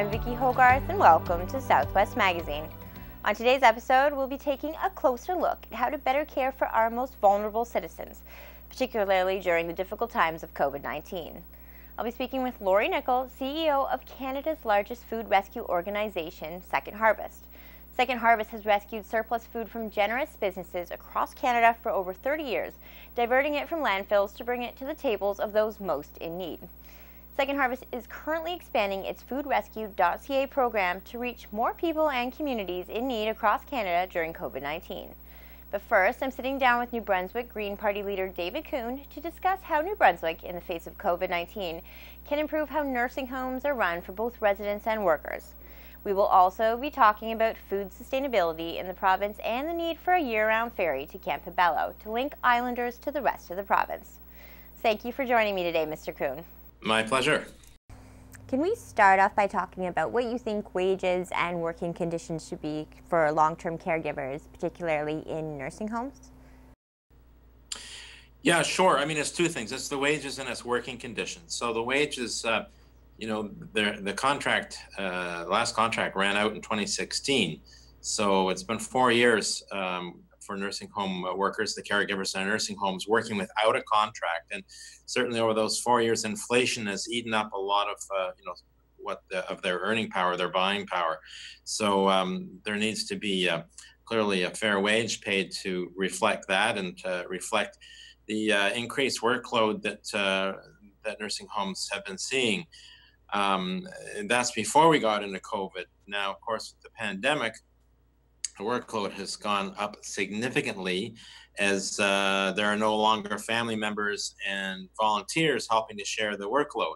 I'm Vicki Hogarth and welcome to Southwest Magazine. On today's episode, we'll be taking a closer look at how to better care for our most vulnerable citizens, particularly during the difficult times of COVID 19. I'll be speaking with Lori Nikkel, CEO of Canada's largest food rescue organization, Second Harvest. Second Harvest has rescued surplus food from generous businesses across Canada for over 30 years, diverting it from landfills to bring it to the tables of those most in need. Second Harvest is currently expanding its foodrescue.ca program to reach more people and communities in need across Canada during COVID 19. But first, I'm sitting down with New Brunswick Green Party leader David Coon to discuss how New Brunswick, in the face of COVID 19, can improve how nursing homes are run for both residents and workers. We will also be talking about food sustainability in the province and the need for a year round ferry to Campobello to link islanders to the rest of the province. Thank you for joining me today, Mr. Coon. My pleasure. Can we start off by talking about what you think wages and working conditions should be for long term caregivers, particularly in nursing homes? Yeah, sure. I mean, it's two things it's the wages and it's working conditions. So the wages, uh, you know, the, the contract, uh, last contract ran out in 2016. So it's been four years um, for nursing home workers, the caregivers in nursing homes, working without a contract. And certainly over those four years, inflation has eaten up a lot of, uh, you know, what the, of their earning power, their buying power. So um, there needs to be uh, clearly a fair wage paid to reflect that and to reflect the uh, increased workload that uh, that nursing homes have been seeing. Um, and that's before we got into COVID. Now, of course, with the pandemic, workload has gone up significantly as uh, there are no longer family members and volunteers helping to share the workload.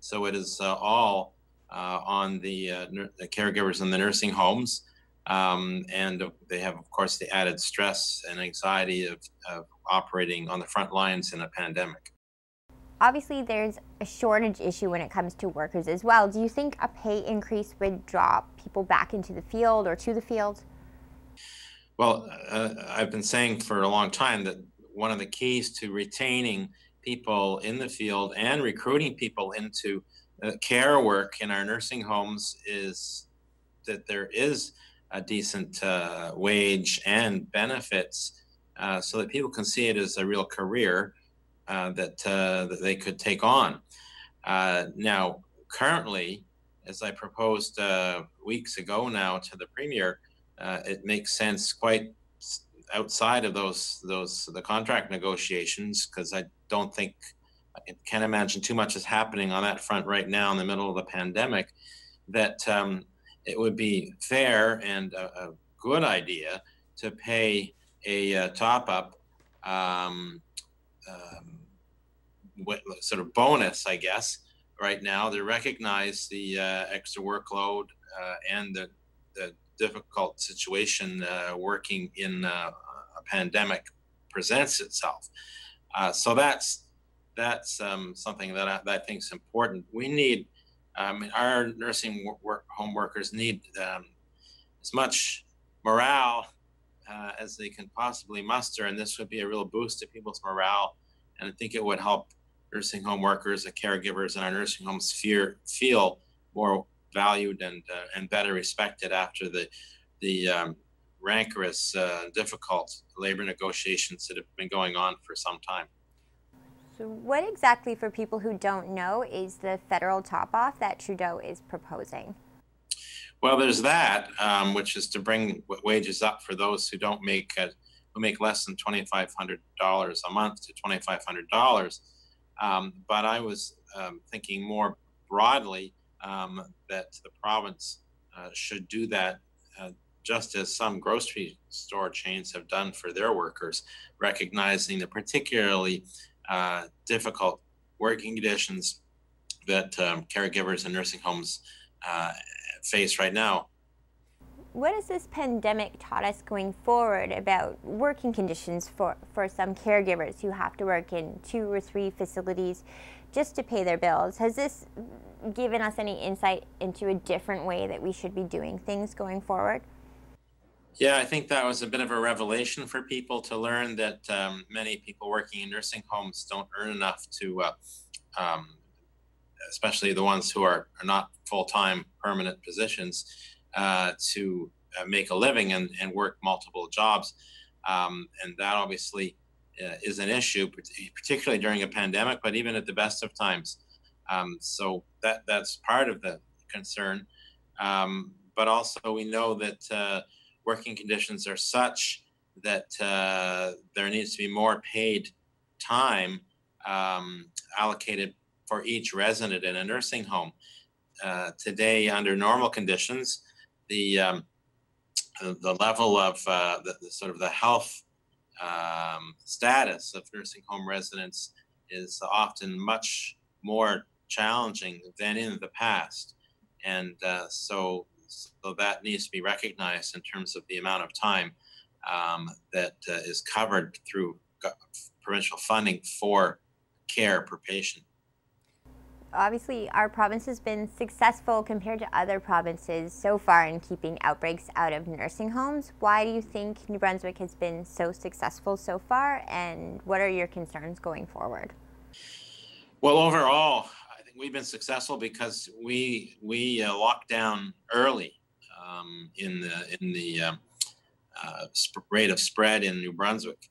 So it is uh, all uh, on the, uh, the, caregivers in the nursing homes. Um, and they have, of course, the added stress and anxiety of, of operating on the front lines in a pandemic. Obviously, there's a shortage issue when it comes to workers as well. Do you think a pay increase would draw people back into the field or to the field? Well, uh, I've been saying for a long time that one of the keys to retaining people in the field and recruiting people into uh, care work in our nursing homes is that there is a decent uh, wage and benefits uh, so that people can see it as a real career uh, that, uh, that they could take on. now, currently, as I proposed weeks ago now to the Premier, uh, it makes sense quite outside of those those the contract negotiations because I don't think I can't imagine too much is happening on that front right now in the middle of the pandemic. That um, it would be fair and a, a good idea to pay a, a uh, top up um, um, sort of bonus, I guess, right now to recognize the uh, extra workload uh, and the, the difficult situation uh, working in uh, a pandemic presents itself. Uh, so that's that's um, something that I, that I think is important. We need um, our nursing work, home workers need um, as much morale uh, as they can possibly muster, and this would be a real boost to people's morale. And I think it would help nursing home workers, the caregivers in our nursing homes fear, feel more valued and uh, and better respected after the the um, rancorous, uh, difficult labor negotiations that have been going on for some time. So, what exactly, for people who don't know, is the federal top off that Trudeau is proposing? Well, there's that, um, which is to bring wages up for those who don't make uh, who make less than twenty five hundred dollars a month to twenty five hundred dollars. Um, but I was um, thinking more broadly um, that the province uh, should do that uh, just as some grocery store chains have done for their workers, recognizing the particularly uh, difficult working conditions that um, caregivers and nursing homes uh, face right now. What has this pandemic taught us going forward about working conditions for, for some caregivers who have to work in two or three facilities just to pay their bills? Has this given us any insight into a different way that we should be doing things going forward? Yeah, I think that was a bit of a revelation for people to learn that um, many people working in nursing homes don't earn enough to uh, um, especially the ones who are, are not full-time permanent positions, uh, to uh, make a living and, and work multiple jobs. Um, and that obviously is an issue, particularly during a pandemic, but even at the best of times. Um, so that that's part of the concern. Um, but also, we know that uh, working conditions are such that uh, there needs to be more paid time um, allocated for each resident in a nursing home. Uh, today, under normal conditions, the um, the level of uh, the, the, sort of the health um, status of nursing home residents is often much more challenging than in the past, and uh, so so that needs to be recognized in terms of the amount of time um, that uh, is covered through provincial funding for care per patient obviously our province has been successful compared to other provinces so far in keeping outbreaks out of nursing homes. Why do you think New Brunswick has been so successful so far, and what are your concerns going forward? Well, overall, I think we've been successful because we we uh, locked down early um, in the in the um, uh, rate of spread in New Brunswick.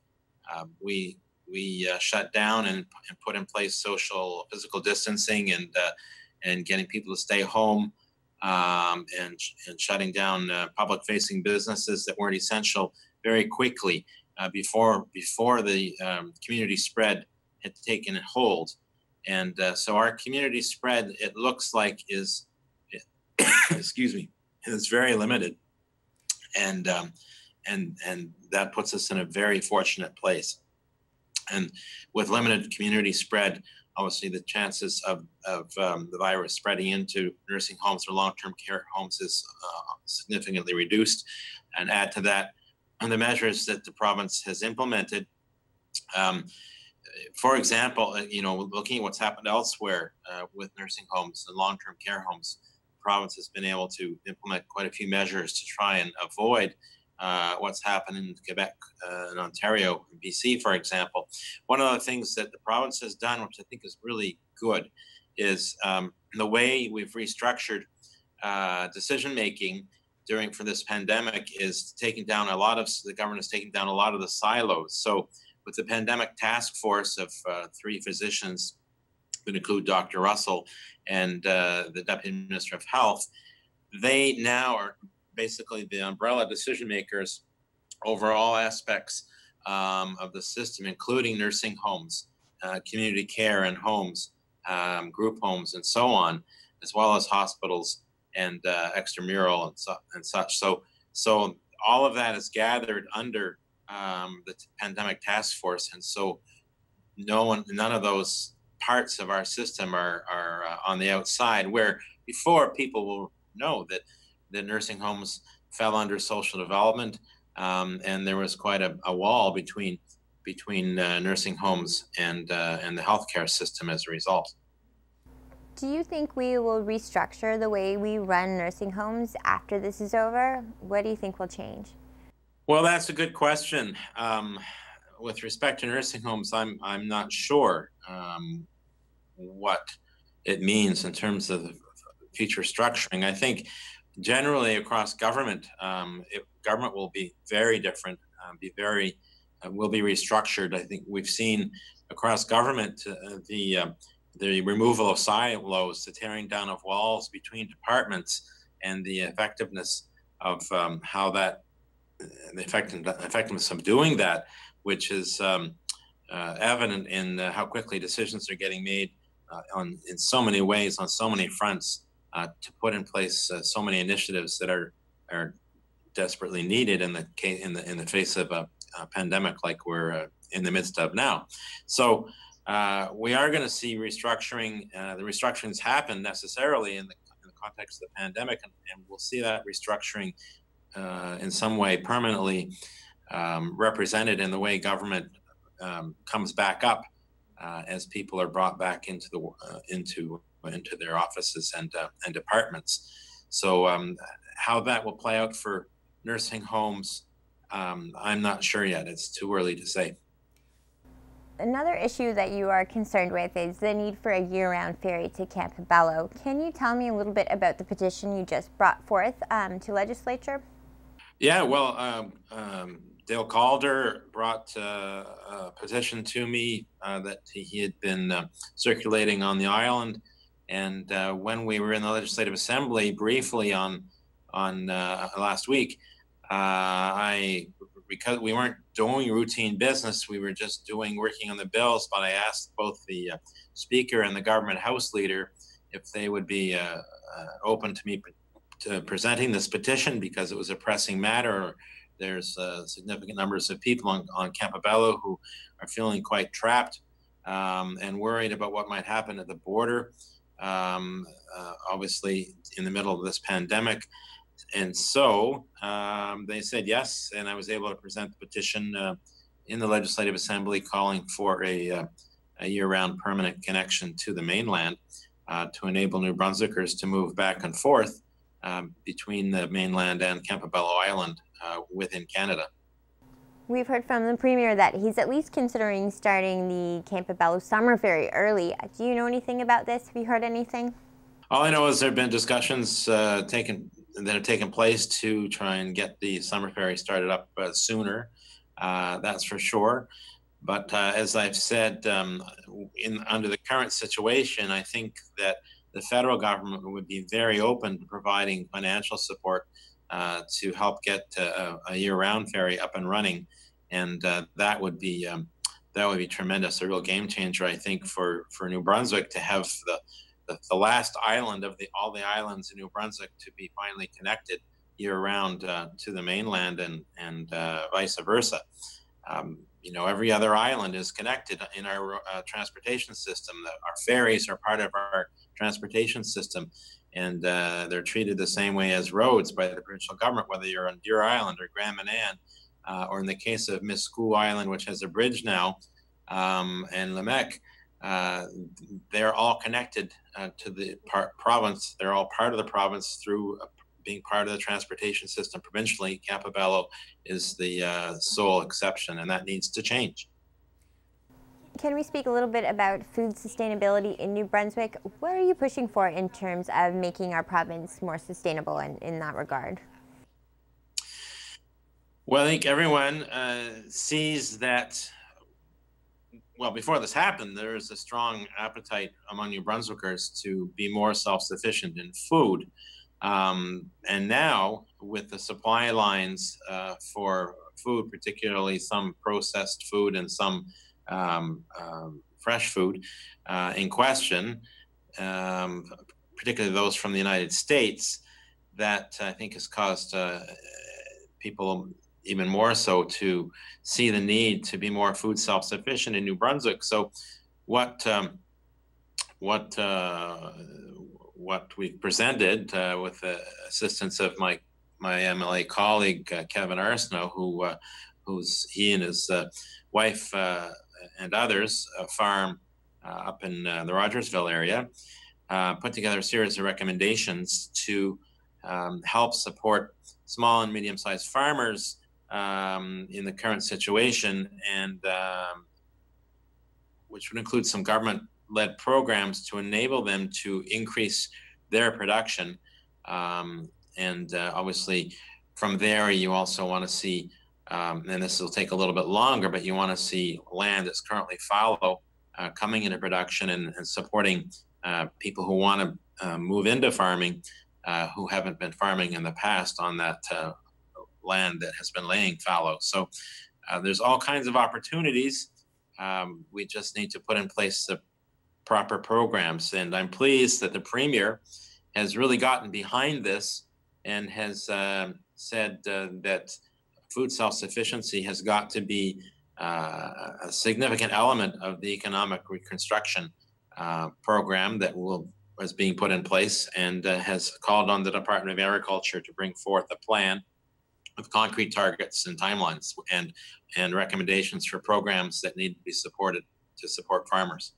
Uh, we we uh, shut down and, and put in place social physical distancing and uh, and getting people to stay home um, and and shutting down uh, public facing businesses that weren't essential very quickly uh, before before the um, community spread had taken hold. And uh, so our community spread it looks like is excuse me is very limited. And um, and and that puts us in a very fortunate place and with limited community spread, obviously the chances of, of um, the virus spreading into nursing homes or long-term care homes is uh, significantly reduced. And add to that, and the measures that the province has implemented. Um, for example, uh, you know, looking at what's happened elsewhere uh, with nursing homes and long-term care homes, the province has been able to implement quite a few measures to try and avoid uh, what's happened in Quebec uh, and Ontario BC, for example. One of the things that the province has done, which I think is really good, is um, the way we've restructured uh, decision making during for this pandemic is taking down a lot of the government is taking down a lot of the silos. So with the pandemic task force of uh, three physicians, that include Dr. Russell and uh, the Deputy Minister of Health, they now are basically the umbrella decision makers over all aspects um, of the system, including nursing homes, uh, community care and homes, um, group homes, and so on, as well as hospitals and uh, extramural and, su- and such. So, so all of that is gathered under um, the pandemic task force, and so no one, none of those parts of our system are are uh, on the outside. Where before people will know that the nursing homes fell under social development, um, and there was quite a, a wall between between uh, nursing homes and uh, and the healthcare system as a result. Do you think we will restructure the way we run nursing homes after this is over? What do you think will change? Well, that's a good question. Um, with respect to nursing homes, I'm I'm not sure um, what it means in terms of future structuring. I think generally across government, um, it, government will be very different, um, be very, uh, will be restructured. I think we've seen across government uh, the uh, the removal of silos, the tearing down of walls between departments, and the effectiveness of um, how that, the effectiveness of doing that, which is um, uh, evident in uh, how quickly decisions are getting made uh, on in so many ways on so many fronts uh, to put in place uh, so many initiatives that are are desperately needed in the in the in the face of a, a pandemic like we're uh, in the midst of now. So uh, we are going to see restructuring. Uh, the restructurings happen necessarily in the, in the context of the pandemic, and, and we'll see that restructuring uh, in some way permanently um, represented in the way government um, comes back up as people are brought back into the into into their offices and uh, and departments. So um, how that will play out for nursing homes, um, I'm not sure yet. It's too early to say. Another issue that you are concerned with is the need for a year round ferry to Campobello. Can you tell me a little bit about the petition you just brought forth um, to legislature? Yeah, well, um, um, Dale Calder brought uh, a petition to me uh, that he had been uh, circulating on the island. And uh, when we were in the Legislative Assembly briefly on on uh, last week, uh, I because we weren't doing routine business, we were just doing working on the bills. But I asked both the Speaker and the Government House Leader if they would be open to me to presenting this petition because it was a pressing matter. There's uh, significant numbers of people on, on Campobello who are feeling quite trapped um, and worried about what might happen at the border. Um, uh, obviously, in the middle of this pandemic. And so um, they said yes, and I was able to present the petition uh, in the Legislative Assembly calling for a, uh, a year round permanent connection to the mainland uh, to enable New Brunswickers to move back and forth um, between the mainland and Campobello Island uh, within Canada. We've heard from the Premier that he's at least considering starting the Campobello summer ferry early. Do you know anything about this? Have you heard anything? All I know is there have been discussions uh, taken that have taken place to try and get the summer ferry started up uh, sooner. Uh, that's for sure. But uh, as I've said, um, in under the current situation, I think that the federal government would be very open to providing financial support uh, to help get uh, a year-round ferry up and running, and uh, that would be um, that would be tremendous, a real game changer, I think, for for New Brunswick to have the the, the last island of the all the islands in New Brunswick to be finally connected year-round uh, to the mainland and and uh, vice versa. Um, you know, every other island is connected in our uh, transportation system. The, our ferries are part of our transportation system, and uh, they're treated the same way as roads by the provincial government, whether you're on Deer Island or Grand Manan, uh, or in the case of Miscou Island, which has a bridge now, um, and Lamèque. Uh, they're all connected uh, to the province. They're all part of the province through being part of the transportation system provincially, Campobello is the uh, sole exception, and that needs to change. Can we speak a little bit about food sustainability in New Brunswick? What are you pushing for in terms of making our province more sustainable in, in that regard? Well, I think everyone uh, sees that. Well, before this happened, there is a strong appetite among New Brunswickers to be more self sufficient in food. Um, and now, with the supply lines uh, for food, particularly some processed food and some um, um, fresh food uh, in question, um, particularly those from the United States, that I think has caused uh, people even more so to see the need to be more food self-sufficient in New Brunswick. So, what um, what uh, what we presented uh, with the assistance of my my MLA colleague uh, Kevin Arseneau, who uh, who's he and his wife uh, and others a farm uh, up in the Rogersville area, put together a series of recommendations to um, help support small and medium-sized farmers um, in the current situation, and um, which would include some government led programs to enable them to increase their production. Um, and uh, obviously, from there, you also want to see, um, and this will take a little bit longer, but you want to see land that's currently fallow uh, coming into production and, and supporting uh, people who want to uh, move into farming uh, who haven't been farming in the past on that uh, land that has been laying fallow. So there's all kinds of opportunities. Um, we just need to put in place the proper programs. And I'm pleased that the Premier has really gotten behind this and has uh, said uh, that food self sufficiency has got to be uh, a significant element of the economic reconstruction uh, program that will is being put in place and uh, has called on the Department of Agriculture to bring forth a plan of concrete targets and timelines and and recommendations for programs that need to be supported to support farmers.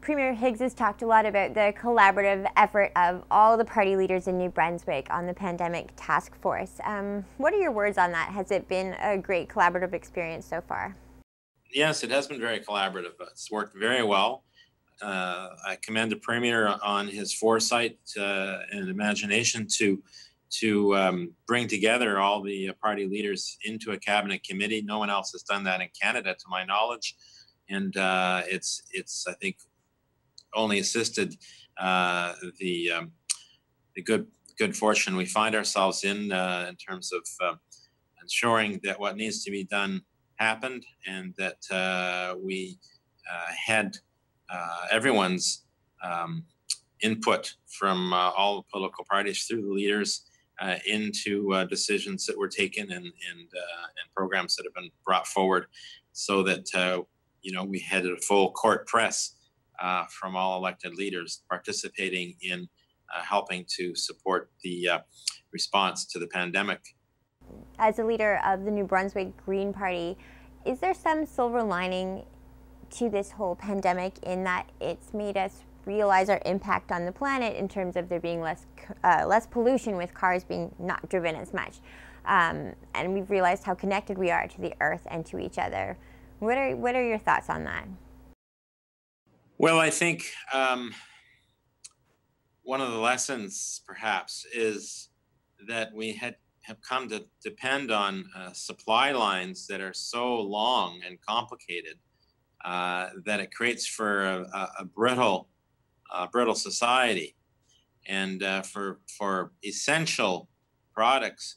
Premier Higgs has talked a lot about the collaborative effort of all the party leaders in New Brunswick on the pandemic task force. Um, what are your words on that? Has it been a great collaborative experience so far? yes, it has been very collaborative. It's worked very well. Uh, I commend the premier on his foresight uh, and imagination to to um, bring together all the party leaders into a cabinet committee. No one else has done that in Canada, to my knowledge, and uh, it's it's I think only assisted uh, the um, the good good fortune we find ourselves in uh, in terms of uh, ensuring that what needs to be done happened and that uh, we uh, had uh, everyone's um, input from uh, all the political parties through the leaders uh, into uh, decisions that were taken and and, and programs that have been brought forward, so that you know we had a full court press from all elected leaders participating in helping to support the response to the pandemic as a leader of the New Brunswick Green Party, is there some silver lining to this whole pandemic in that it's made us realize our impact on the planet in terms of there being less uh, less pollution with cars being not driven as much, um, and we've realized how connected we are to the earth and to each other. What are what are your thoughts on that? Well, I think um, one of the lessons, perhaps, is that we had have come to depend on uh, supply lines that are so long and complicated uh, that it creates for a, a brittle, uh, brittle society, and uh, for for essential products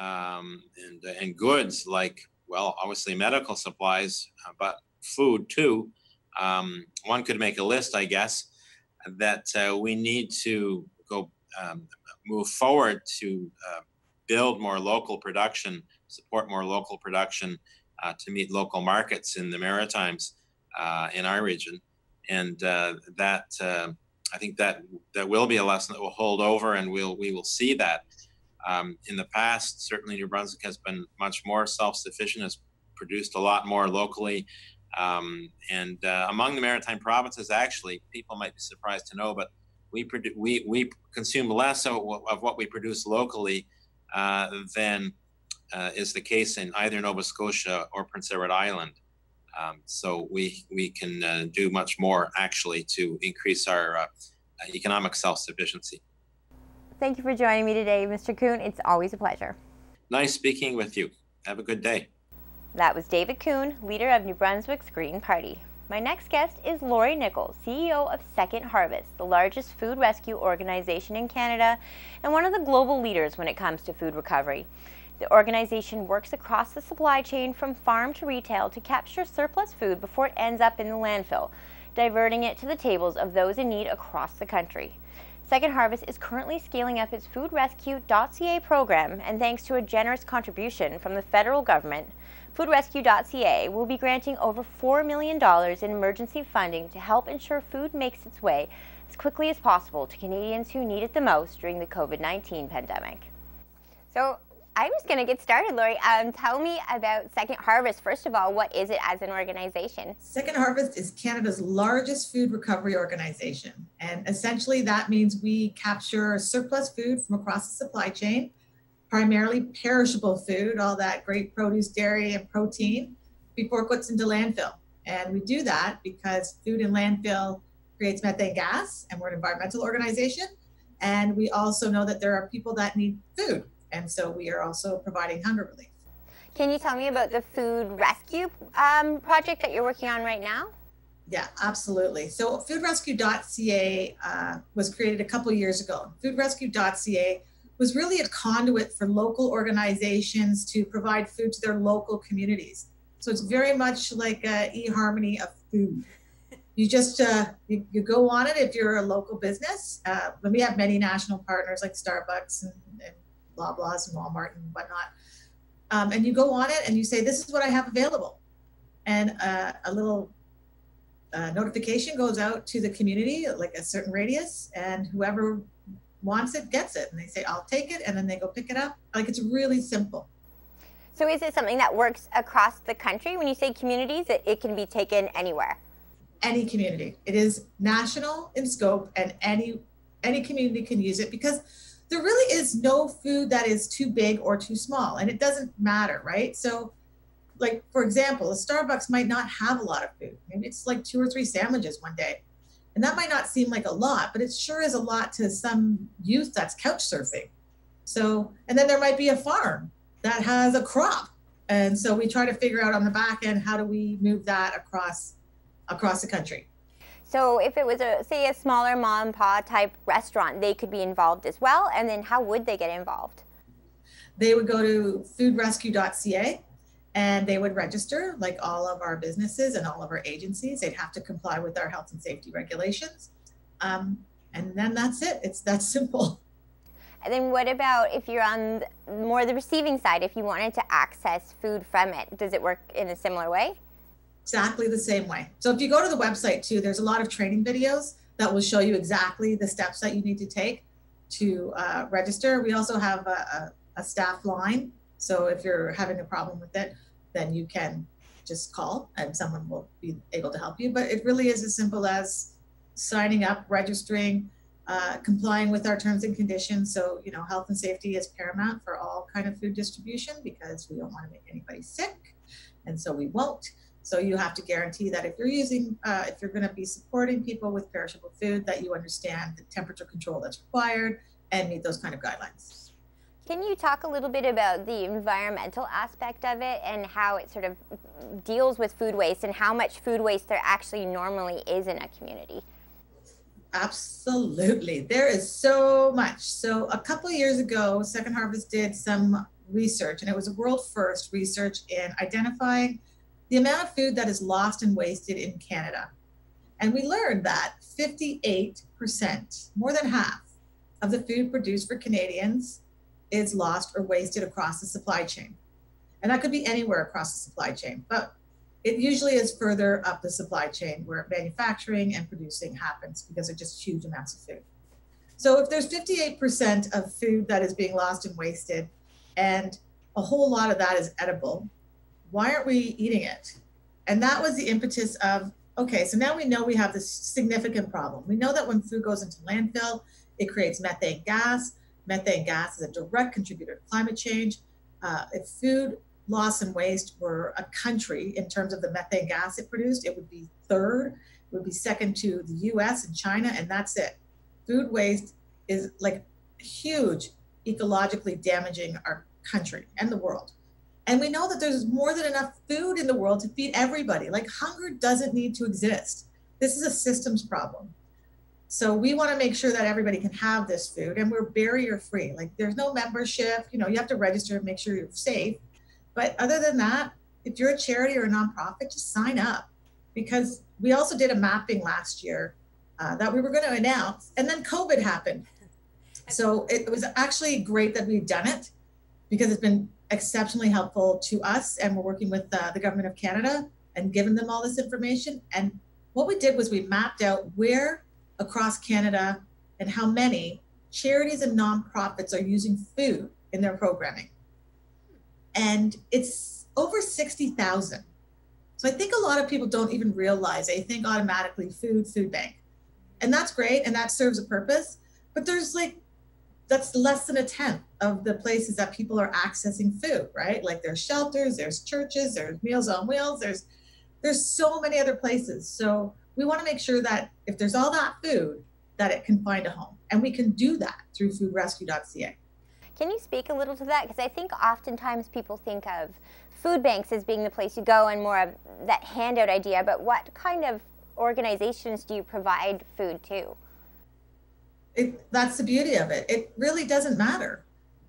um, and and goods like well, obviously medical supplies, uh, but food too. Um, one could make a list, I guess, that uh, we need to go um, move forward to build more local production, support more local production uh, to meet local markets in the Maritimes uh, in our region, and uh, that uh, I think that that will be a lesson that will hold over, and we'll we will see that. Um, in the past, certainly New Brunswick has been much more self-sufficient, has produced a lot more locally, um, and uh, among the maritime provinces, actually, people might be surprised to know, but we produ- we we consume less of, of what we produce locally uh, than uh, is the case in either Nova Scotia or Prince Edward Island. Um, so we we can uh, do much more actually to increase our uh, economic self-sufficiency. Thank you for joining me today, Mr. Coon. It's always a pleasure. Nice speaking with you. Have a good day. That was David Coon, leader of New Brunswick's Green Party. My next guest is Lori Nikkel, CEO of Second Harvest, the largest food rescue organization in Canada and one of the global leaders when it comes to food recovery. The organization works across the supply chain from farm to retail to capture surplus food before it ends up in the landfill, diverting it to the tables of those in need across the country. Second Harvest is currently scaling up its foodrescue.ca program, and thanks to a generous contribution from the federal government, FoodRescue.ca will be granting over $4 million in emergency funding to help ensure food makes its way as quickly as possible to Canadians who need it the most during the COVID 19 pandemic. So, I was going to get started, Lori. Um, tell me about Second Harvest. First of all, what is it as an organization? Second Harvest is Canada's largest food recovery organization. And essentially, that means we capture surplus food from across the supply chain primarily perishable food, all that great produce, dairy, and protein, before it goes into landfill. And we do that because food in landfill creates methane gas, and we're an environmental organization. And we also know that there are people that need food. And so we are also providing hunger relief. Can you tell me about the food rescue um, project that you're working on right now? Yeah, absolutely. So, foodrescue.ca uh, was created a couple years ago. Foodrescue.ca was really a conduit for local organizations to provide food to their local communities. So it's very much like a eHarmony of food. You just uh, you, you, go on it if you're a local business. Uh, but we have many national partners like Starbucks and, and Loblaws and Walmart and whatnot. Um, and you go on it and you say, "This is what I have available," and uh, a little uh, notification goes out to the community, like a certain radius, and whoever wants it gets it and they say i'll take it and then they go pick it up. Like it's really simple. So is it something that works across the country? When you say communities it, it can be taken anywhere? Any community. It is national in scope and any any community can use it because there really is no food that is too big or too small and it doesn't matter right? So like for example, a Starbucks might not have a lot of food. Maybe it's like two or three sandwiches one day. And that might not seem like a lot, but it sure is a lot to some youth that's couch surfing. So, and then there might be a farm that has a crop. And so we try to figure out on the back end how do we move that across across the country. So if it was a say a smaller mom and pop type restaurant, they could be involved as well. And then how would they get involved? They would go to foodrescue.ca and they would register like all of our businesses and all of our agencies. They'd have to comply with our health and safety regulations. Um, and then that's it. It's that simple. And then what about if you're on more the receiving side, if you wanted to access food from it, does it work in a similar way? Exactly the same way. So if you go to the website too, there's a lot of training videos that will show you exactly the steps that you need to take to uh, register. We also have a, a, a staff line. So if you're having a problem with it, then you can just call and someone will be able to help you. But it really is as simple as signing up, registering, uh, complying with our terms and conditions. So, you know, health and safety is paramount for all kind of food distribution because we don't want to make anybody sick. And so we won't. So you have to guarantee that if you're using, uh, if you're going to be supporting people with perishable food, that you understand the temperature control that's required and meet those kind of guidelines. Can you talk a little bit about the environmental aspect of it and how it sort of deals with food waste and how much food waste there actually normally is in a community? Absolutely. There is so much. So, a couple years ago, Second Harvest did some research, and it was a world first research in identifying the amount of food that is lost and wasted in Canada. And we learned that 58%, more than half, of the food produced for Canadians is lost or wasted across the supply chain. And that could be anywhere across the supply chain, but it usually is further up the supply chain where manufacturing and producing happens because they're just huge amounts of food. So if there's 58% of food that is being lost and wasted, and a whole lot of that is edible, why aren't we eating it? And that was the impetus of okay, so now we know we have this significant problem. We know that when food goes into landfill, it creates methane gas. Methane gas is a direct contributor to climate change. Uh, if food loss and waste were a country in terms of the methane gas it produced, it would be third. It would be second to the US and China, and that's it. Food waste is like huge ecologically damaging our country and the world. And we know that there's more than enough food in the world to feed everybody. Like hunger doesn't need to exist. This is a systems problem. So we want to make sure that everybody can have this food and we're barrier free. Like there's no membership, you know, you have to register and make sure you're safe. But other than that, if you're a charity or a nonprofit, just sign up because we also did a mapping last year uh, that we were going to announce and then COVID happened. So it was actually great that we've done it because it's been exceptionally helpful to us and we're working with uh, the government of canada and giving them all this information and what we did was we mapped out where across canada and how many charities and nonprofits are using food in their programming and it's over 60000 so i think a lot of people don't even realize they think automatically food food bank and that's great and that serves a purpose but there's like that's less than a tenth of the places that people are accessing food, right? Like there's shelters, there's churches, there's Meals on Wheels, there's there's so many other places. So we want to make sure that if there's all that food, that it can find a home. And we can do that through foodrescue.ca. Can you speak a little to that? Because I think oftentimes people think of food banks as being the place you go and more of that handout idea, but what kind of organizations do you provide food to? It, that's the beauty of it. It really doesn't matter.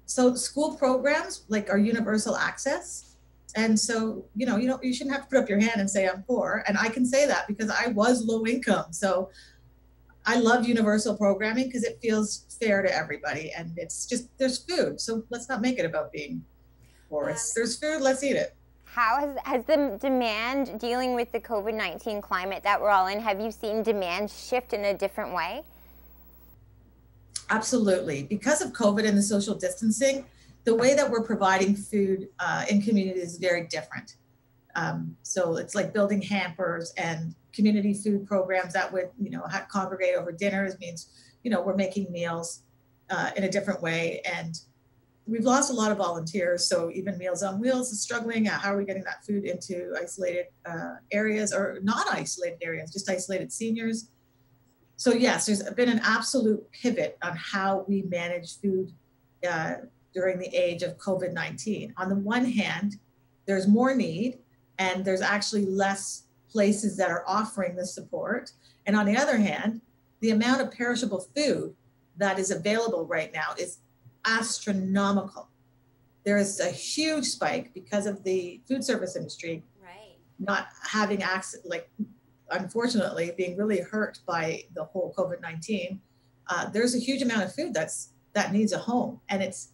So school programs like are universal access. And so, you know, you don't you shouldn't have to put up your hand and say I'm poor. And I can say that because I was low income. So I love universal programming because it feels fair to everybody and it's just there's food. So let's not make it about being poor. It's, there's food, let's eat it. How has, has the demand dealing with the COVID 19 climate that we're all in, have you seen demand shift in a different way? Absolutely. Because of COVID and the social distancing, the way that we're providing food uh, in communities is very different. Um, so it's like building hampers and community food programs that would, you know, congregate over dinners means, you know, we're making meals uh, in a different way. And we've lost a lot of volunteers. So even Meals on Wheels is struggling. How are we getting that food into isolated uh, areas or not isolated areas, just isolated seniors? So yes, there's been an absolute pivot on how we manage food uh, during the age of COVID-19. On the one hand, there's more need and there's actually less places that are offering the support. And on the other hand, the amount of perishable food that is available right now is astronomical. There is a huge spike because of the food service industry right. not having access, like unfortunately being really hurt by the whole COVID nineteen. Uh, there's a huge amount of food that's that needs a home, and it's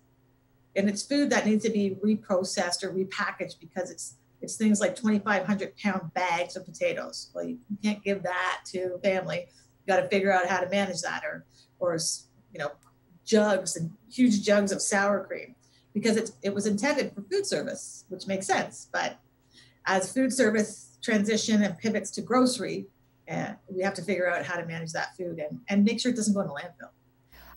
and it's food that needs to be reprocessed or repackaged because it's it's things like 2,500 pound bags of potatoes. Well, you can't give that to family. You got to figure out how to manage that, or or you know jugs and huge jugs of sour cream because it, it was intended for food service, which makes sense. But as food service transition and pivots to grocery, uh, we have to figure out how to manage that food and, and make sure it doesn't go in the landfill.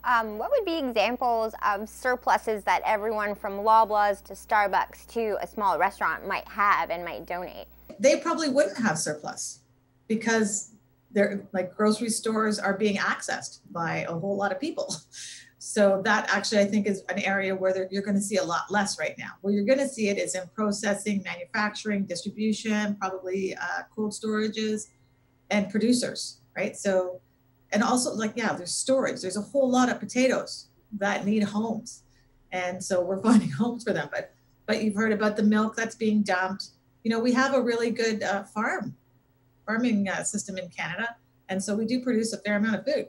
Um, what would be examples of surpluses that everyone from Loblaws to Starbucks to a small restaurant might have and might donate? They probably wouldn't have surplus because they're like grocery stores are being accessed by a whole lot of people. So that actually, I think, is an area where you're going to see a lot less right now. Where you're going to see it is in processing, manufacturing, distribution, probably uh, cold storages, and producers, right? So, and also like yeah, there's storage. There's a whole lot of potatoes that need homes, and so we're finding homes for them. But but you've heard about the milk that's being dumped. You know, we have a really good uh, farm farming uh, system in Canada, and so we do produce a fair amount of food.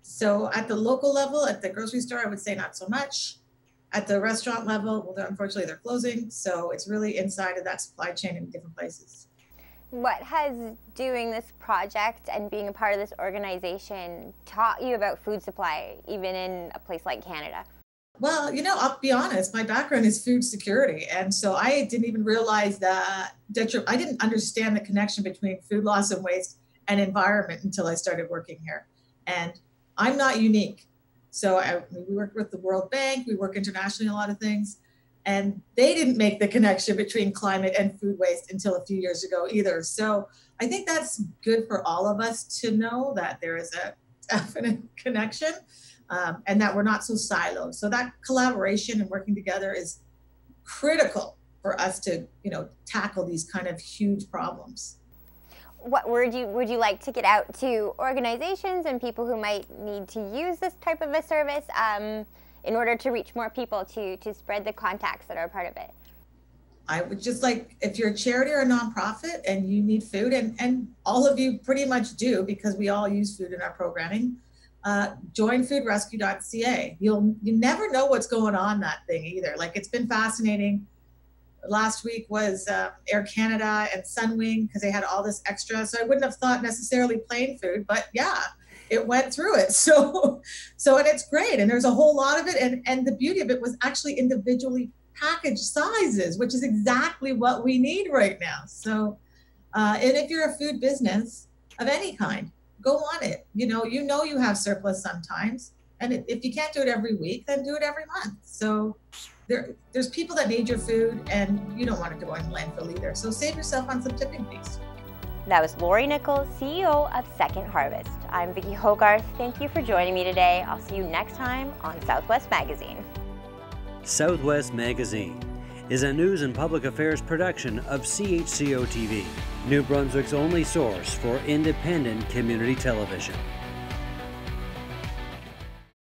So at the local level, at the grocery store, I would say not so much. At the restaurant level, well, unfortunately, they're closing. So it's really inside of that supply chain in different places. What has doing this project and being a part of this organization taught you about food supply, even in a place like Canada? Well, you know, I'll be honest, my background is food security. And so I didn't even realize that I didn't understand the connection between food loss and waste and environment until I started working here. And I'm not unique. So I, we work with the World Bank, we work internationally a lot of things, and they didn't make the connection between climate and food waste until a few years ago either. So I think that's good for all of us to know that there is a definite connection um, and that we're not so siloed. So that collaboration and working together is critical for us to, you know, tackle these kind of huge problems what would you would you like to get out to organizations and people who might need to use this type of a service um, in order to reach more people to to spread the contacts that are part of it? I would just like if you're a charity or a nonprofit and you need food, and and all of you pretty much do because we all use food in our programming. Uh, join foodrescue.ca. You'll you never know what's going on that thing either. Like it's been fascinating last week was uh, Air Canada and Sunwing because they had all this extra. So I wouldn't have thought necessarily plane food, but yeah, it went through it. So, so and it's great, and there's a whole lot of it, and and the beauty of it was actually individually packaged sizes, which is exactly what we need right now. So, uh, and if you're a food business of any kind, go on it. You know, you know you have surplus sometimes, and if you can't do it every week, then do it every month. So there, there's people that need your food and you don't want it to go in landfill either. So save yourself on some tipping fees. That was Lori Nikkel, CEO of Second Harvest. I'm Vicki Hogarth. Thank you for joining me today. I'll see you next time on Southwest Magazine. Southwest Magazine is a news and public affairs production of CHCO TV, New Brunswick's only source for independent community television.